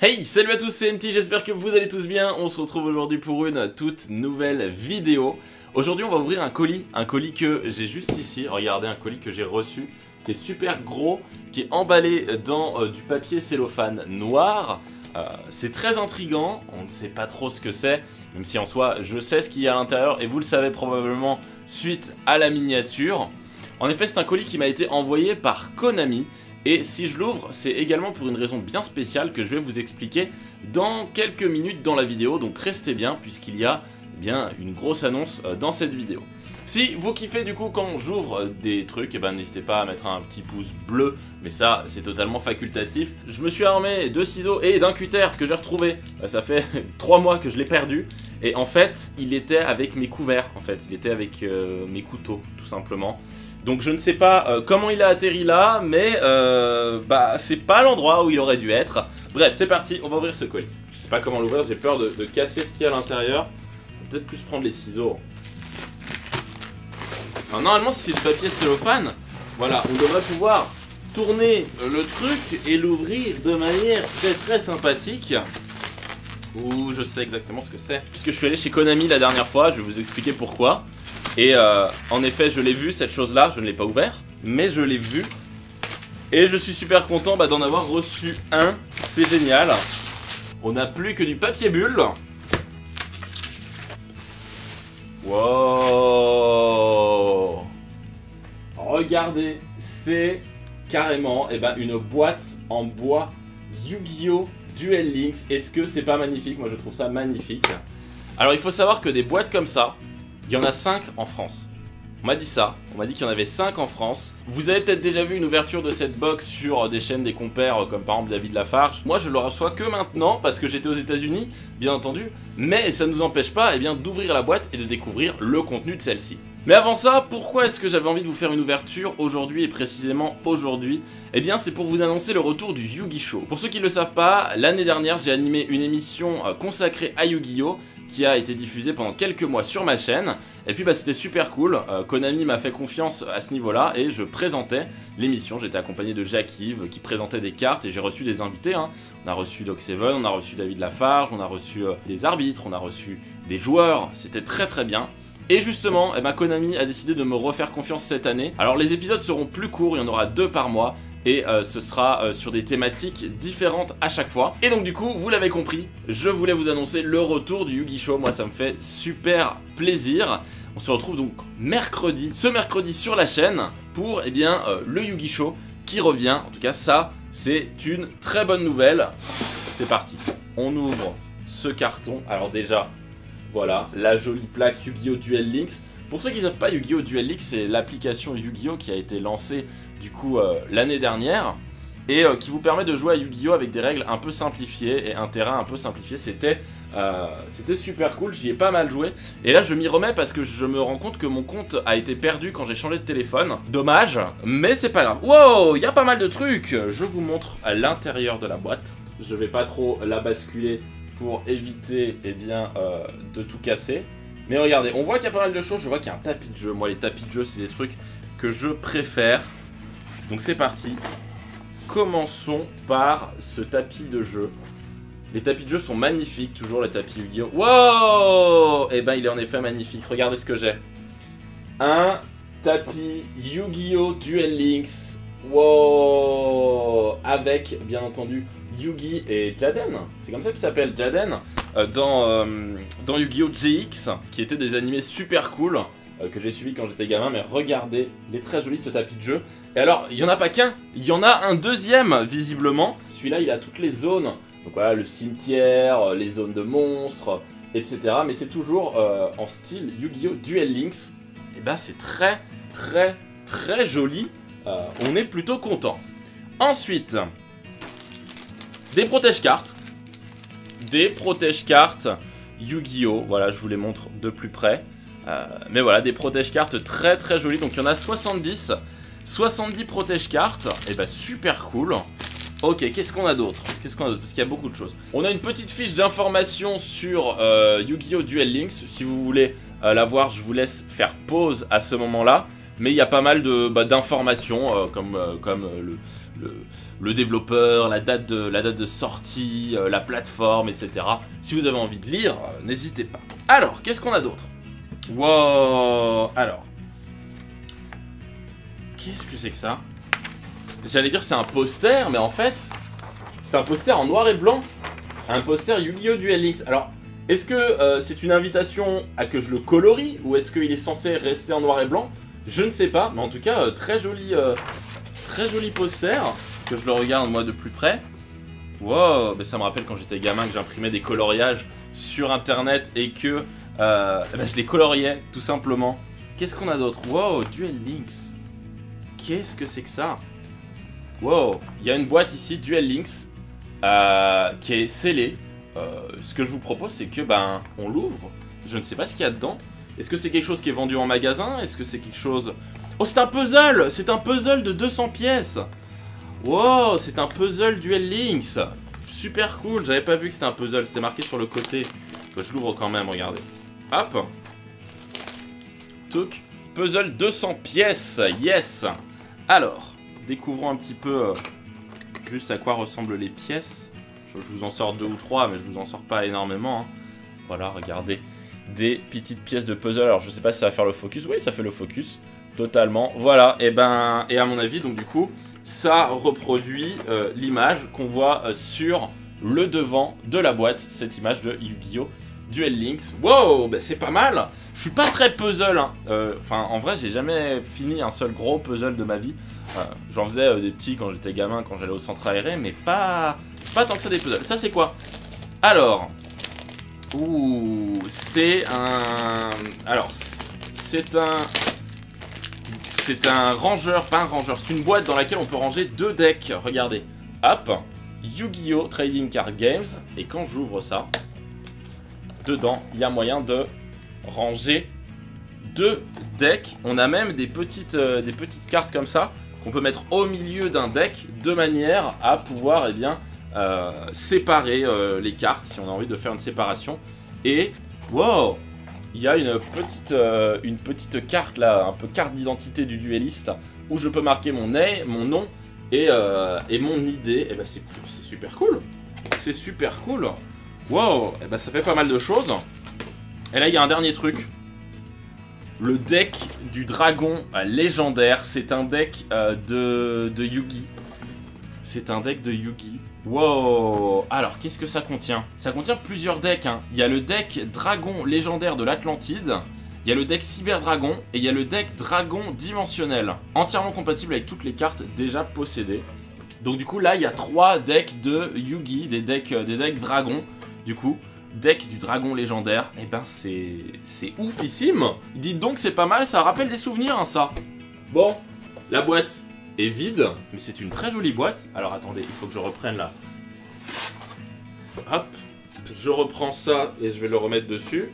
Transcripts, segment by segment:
Hey, salut à tous, c'est NT, j'espère que vous allez tous bien. On se retrouve aujourd'hui pour une toute nouvelle vidéo. Aujourd'hui, on va ouvrir un colis, un colis que j'ai juste ici. Regardez, un colis que j'ai reçu, qui est super gros, qui est emballé dans euh, du papier cellophane noir. Euh, c'est très intrigant, on ne sait pas trop ce que c'est, même si en soi, je sais ce qu'il y a à l'intérieur, et vous le savez probablement suite à la miniature. En effet, c'est un colis qui m'a été envoyé par Konami, et si je l'ouvre, c'est également pour une raison bien spéciale que je vais vous expliquer dans quelques minutes dans la vidéo, donc restez bien puisqu'il y a eh bien une grosse annonce euh, dans cette vidéo. Si vous kiffez du coup quand j'ouvre euh, des trucs, eh ben n'hésitez pas à mettre un petit pouce bleu, mais ça c'est totalement facultatif. Je me suis armé de ciseaux et d'un cutter que j'ai retrouvé, euh, ça fait 3 mois que je l'ai perdu, et en fait il était avec mes couverts, en fait, il était avec mes couteaux tout simplement. Donc je ne sais pas euh, comment il a atterri là, mais euh, bah c'est pas l'endroit où il aurait dû être. Bref, c'est parti, on va ouvrir ce colis. Je sais pas comment l'ouvrir, j'ai peur de, casser ce qu'il y a à l'intérieur. Peut-être plus prendre les ciseaux. Alors normalement si c'est du papier cellophane, voilà, on devrait pouvoir tourner le truc et l'ouvrir de manière très très sympathique. Ouh, je sais exactement ce que c'est. Puisque je suis allé chez Konami la dernière fois, je vais vous expliquer pourquoi. Et euh, en effet, je l'ai vu, cette chose-là, je ne l'ai pas ouvert, mais je l'ai vu. Et je suis super content bah, d'en avoir reçu un, c'est génial. On n'a plus que du papier bulle. Wow Regardez, c'est carrément eh ben, une boîte en bois Yu-Gi-Oh! Duel Links. Est-ce que c'est pas magnifique? Moi je trouve ça magnifique. Alors il faut savoir que des boîtes comme ça, il y en a 5 en France. On m'a dit ça, on m'a dit qu'il y en avait 5 en France. Vous avez peut-être déjà vu une ouverture de cette box sur des chaînes des compères comme par exemple David Lafarge. Moi je le reçois que maintenant parce que j'étais aux états unis bien entendu. Mais ça ne nous empêche pas eh d'ouvrir la boîte et de découvrir le contenu de celle-ci. Mais avant ça, pourquoi est-ce que j'avais envie de vous faire une ouverture aujourd'hui et précisément aujourd'hui? Eh bien c'est pour vous annoncer le retour du Yu-Gi Show. Pour ceux qui ne le savent pas, l'année dernière j'ai animé une émission euh, consacrée à Yu-Gi-Oh! Qui a été diffusé pendant quelques mois sur ma chaîne. Et puis bah, c'était super cool, euh, Konami m'a fait confiance à ce niveau-là et je présentais l'émission. J'étais accompagné de Jacques Yves qui présentait des cartes et j'ai reçu des invités. Hein. On a reçu Doc Seven, on a reçu David Lafarge, on a reçu euh, des arbitres, on a reçu des joueurs. C'était très très bien. Et justement, eh ben, Konami a décidé de me refaire confiance cette année. Alors les épisodes seront plus courts, il y en aura deux par mois et euh, ce sera euh, sur des thématiques différentes à chaque fois. Et donc du coup, vous l'avez compris, je voulais vous annoncer le retour du Yugi Show, moi ça me fait super plaisir. On se retrouve donc mercredi, ce mercredi sur la chaîne, pour eh bien, euh, le Yugi Show qui revient. En tout cas, ça, c'est une très bonne nouvelle. C'est parti. On ouvre ce carton. Alors déjà, voilà, la jolie plaque Yu-Gi-Oh! Duel Links. Pour ceux qui ne savent pas, Yu-Gi-Oh! Duel Links, c'est l'application Yu-Gi-Oh! qui a été lancée du coup euh, l'année dernière et euh, qui vous permet de jouer à Yu-Gi-Oh! avec des règles un peu simplifiées et un terrain un peu simplifié. C'était euh, c'était super cool, j'y ai pas mal joué. Et là, je m'y remets parce que je me rends compte que mon compte a été perdu quand j'ai changé de téléphone. Dommage, mais c'est pas grave. Wow, il y a pas mal de trucs Je vous montre à l'intérieur de la boîte. Je vais pas trop la basculer pour éviter eh bien, de tout casser. Mais regardez, on voit qu'il y a pas mal de choses. Je vois qu'il y a un tapis de jeu. Moi, les tapis de jeu, c'est des trucs que je préfère. Donc c'est parti. Commençons par ce tapis de jeu. Les tapis de jeu sont magnifiques, toujours les tapis Yu-Gi-Oh! Wow Eh ben il est en effet magnifique, regardez ce que j'ai. Un tapis Yu-Gi-Oh! Duel Links. Wow Avec, bien entendu, Yugi et Jaden. C'est comme ça qu'il s'appelle, Jaden. Euh, dans, euh, dans Yu-Gi-Oh! GX, qui étaient des animés super cool. Euh, que j'ai suivi quand j'étais gamin, mais regardez, il est très joli ce tapis de jeu. Et alors, il n'y en a pas qu'un, il y en a un deuxième, visiblement. Celui-là, il a toutes les zones. Donc voilà, le cimetière, euh, les zones de monstres, etc. Mais c'est toujours euh, en style Yu-Gi-Oh! Duel Links. Et bah, c'est très, très, très joli. on est plutôt content. Ensuite, des protège-cartes. Des protège-cartes Yu-Gi-Oh! Voilà, je vous les montre de plus près. Euh, mais voilà, des protège-cartes très très jolies. Donc il y en a 70. 70 protège-cartes. Et bah super cool. Ok, qu'est-ce qu'on a d'autre? Qu'est-ce qu'on a d'autre? Parce qu'il y a beaucoup de choses. On a une petite fiche d'information sur euh, Yu-Gi-Oh! Duel Links. Si vous voulez euh, la voir, je vous laisse faire pause à ce moment-là. Mais il y a pas mal bah, d'informations, comme, comme le, le développeur, la date de, la date de sortie, euh, la plateforme, etc. Si vous avez envie de lire, euh, n'hésitez pas. Alors, qu'est-ce qu'on a d'autre? Wow Alors. Qu'est-ce que c'est que ça? J'allais dire c'est un poster, mais en fait, c'est un poster en noir et blanc. Un poster Yu-Gi-Oh! Duel Links. Alors, est-ce que euh, c'est une invitation à que je le colorie ou est-ce qu'il est censé rester en noir et blanc? Je ne sais pas, mais en tout cas, euh, très joli, euh, très joli poster, que je le regarde moi de plus près. Wow, mais ça me rappelle quand j'étais gamin que j'imprimais des coloriages sur internet et que eh ben, je les coloriais tout simplement. Qu'est-ce qu'on a d'autre? Wow, Duel Links. Qu'est-ce que c'est que ça Wow, il y a une boîte ici, Duel Links, qui est scellée. Euh, ce que je vous propose, c'est que ben on l'ouvre. Je ne sais pas ce qu'il y a dedans. Est-ce que c'est quelque chose qui est vendu en magasin? Est-ce que c'est quelque chose... Oh, c'est un puzzle C'est un puzzle de 200 pièces Wow, c'est un puzzle Duel Links Super cool, j'avais pas vu que c'était un puzzle, c'était marqué sur le côté. Je l'ouvre quand même, regardez. Hop Touk Puzzle 200 pièces, yes Alors, découvrons un petit peu euh, juste à quoi ressemblent les pièces. Je, vous en sors deux ou trois, mais je vous en sors pas énormément. Hein. Voilà, regardez. Des petites pièces de puzzle. Alors, je sais pas si ça va faire le focus. Oui, ça fait le focus. Totalement. Voilà, et ben, et à mon avis, donc du coup, ça reproduit euh, l'image qu'on voit euh, sur le devant de la boîte. Cette image de Yu-Gi-Oh! Duel Links. Wow, bah c'est pas mal. Je suis pas très puzzle. Hein. Euh, enfin, en vrai, j'ai jamais fini un seul gros puzzle de ma vie. J'en faisais des petits quand j'étais gamin, quand j'allais au centre aéré, mais pas, pas tant que ça des puzzles. Ça, c'est quoi? Alors. Ouh, c'est un... Alors, c'est un... C'est un rangeur, pas un rangeur, c'est une boîte dans laquelle on peut ranger deux decks. Regardez. Hop. Yu-Gi-Oh! Trading Card Games. Et quand j'ouvre ça, dedans, il y a moyen de ranger deux decks. On a même des petites, euh, des petites cartes comme ça qu'on peut mettre au milieu d'un deck de manière à pouvoir, eh bien, euh, séparer euh, les cartes si on a envie de faire une séparation. Et, wow, il y a une petite, carte là, un peu carte d'identité du dueliste, où je peux marquer mon, mon nom et, et mon idée. Et bah c'est super cool. C'est super cool. Wow, et bah ça fait pas mal de choses. Et là il y a un dernier truc. Le deck du dragon légendaire, c'est un deck de, de Yugi. C'est un deck de Yugi. Wow Alors, qu'est-ce que ça contient? Ça contient plusieurs decks. Hein. Il y a le deck Dragon légendaire de l'Atlantide, il y a le deck Cyber Dragon et il y a le deck Dragon dimensionnel, entièrement compatible avec toutes les cartes déjà possédées. Donc du coup, là, il y a trois decks de Yugi, des decks, euh, des decks Dragon. Du coup, deck du Dragon légendaire, eh ben c'est oufissime Dites donc, c'est pas mal, ça rappelle des souvenirs, hein, ça. Bon, la boîte, est vide, mais c'est une très jolie boîte. Alors attendez, il faut que je reprenne là. Hop, je reprends ça et je vais le remettre dessus.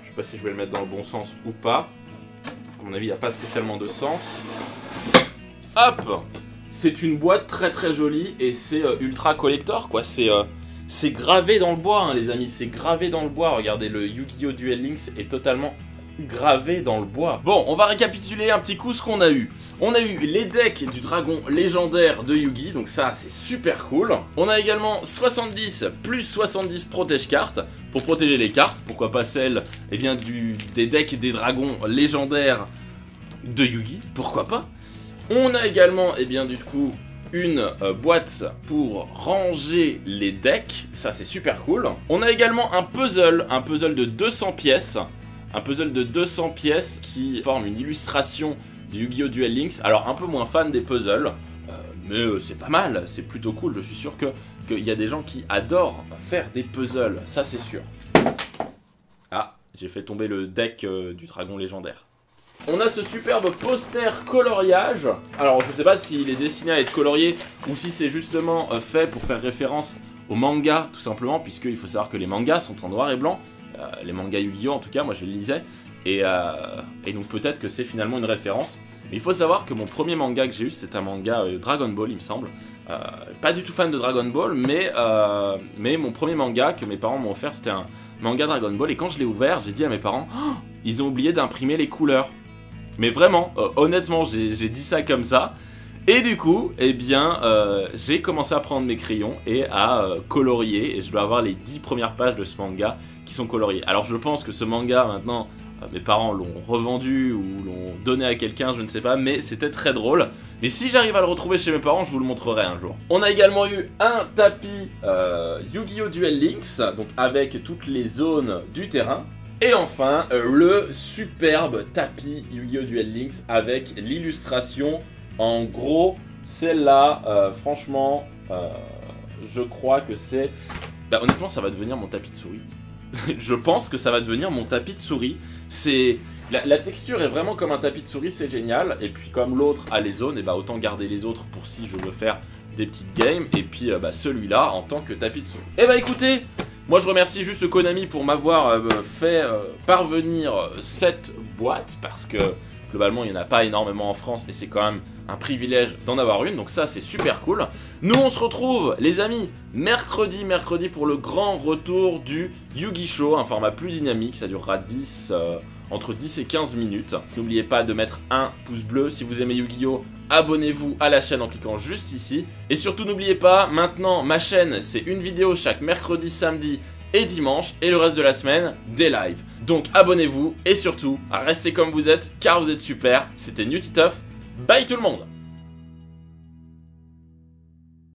Je sais pas si je vais le mettre dans le bon sens ou pas. À mon avis, il n'y a pas spécialement de sens. Hop C'est une boîte très très jolie et c'est euh, ultra collector quoi. C'est euh, c'est gravé dans le bois hein, les amis, c'est gravé dans le bois. Regardez, le Yu-Gi-Oh! Duel Links est totalement gravé dans le bois. Bon, on va récapituler un petit coup ce qu'on a eu. On a eu les decks du dragon légendaire de Yugi, donc ça c'est super cool. On a également 70 plus 70 protège cartes pour protéger les cartes, pourquoi pas celles eh bien, du, des decks des dragons légendaires de Yugi, pourquoi pas. On a également eh bien, du coup une euh, boîte pour ranger les decks, ça c'est super cool. On a également un puzzle, un puzzle de 200 pièces un puzzle de 200 pièces qui forme une illustration du Yu-Gi-Oh! Duel Links. Alors un peu moins fan des puzzles, euh, mais euh, c'est pas mal, c'est plutôt cool. Je suis sûr qu'il y a des gens qui adorent faire des puzzles, ça c'est sûr. Ah, j'ai fait tomber le deck du dragon légendaire. On a ce superbe poster coloriage. Alors je sais pas s'il est destiné à être colorié ou si c'est justement fait pour faire référence au manga tout simplement puisqu'il faut savoir que les mangas sont en noir et blanc euh, les mangas Yu-Gi-Oh! En tout cas, moi je les lisais. Et, euh, et donc peut-être que c'est finalement une référence. Mais il faut savoir que mon premier manga que j'ai eu, c'est un manga euh, Dragon Ball, il me semble. pas du tout fan de Dragon Ball, mais, mais mon premier manga que mes parents m'ont offert, c'était un manga Dragon Ball. Et quand je l'ai ouvert, j'ai dit à mes parents, oh, ils ont oublié d'imprimer les couleurs. Mais vraiment, honnêtement, j'ai dit ça comme ça. Et du coup, eh bien, euh, j'ai commencé à prendre mes crayons et à euh, colorier. Et je dois avoir les 10 premières pages de ce manga qui sont coloriées. Alors je pense que ce manga, maintenant, euh, mes parents l'ont revendu ou l'ont donné à quelqu'un, je ne sais pas. Mais c'était très drôle. Mais si j'arrive à le retrouver chez mes parents, je vous le montrerai un jour. On a également eu un tapis Yu-Gi-Oh! Duel Links, donc avec toutes les zones du terrain. Et enfin, le superbe tapis Yu-Gi-Oh! Duel Links avec l'illustration en gros, celle-là, euh, franchement, euh, je crois que c'est... Bah, honnêtement, ça va devenir mon tapis de souris. je pense que ça va devenir mon tapis de souris. C'est... La, texture est vraiment comme un tapis de souris, c'est génial. Et puis comme l'autre a les zones, et bah autant garder les autres pour si je veux faire des petites games. Et puis euh, bah, celui-là en tant que tapis de souris. Et bah écoutez, moi je remercie juste Konami pour m'avoir fait parvenir cette boîte parce que globalement il n'y en a pas énormément en France et c'est quand même un privilège d'en avoir une, donc ça c'est super cool. Nous on se retrouve les amis mercredi, mercredi pour le grand retour du Yugi Show, un format plus dynamique, ça durera 10, euh, entre 10 et 15 minutes. N'oubliez pas de mettre un pouce bleu si vous aimez Yu-Gi-Oh! Abonnez-vous à la chaîne en cliquant juste ici. Et surtout n'oubliez pas, maintenant ma chaîne c'est une vidéo chaque mercredi, samedi et dimanche, et le reste de la semaine, des lives. Donc abonnez-vous, et surtout, restez comme vous êtes, car vous êtes super. C'était Newty Bye tout le monde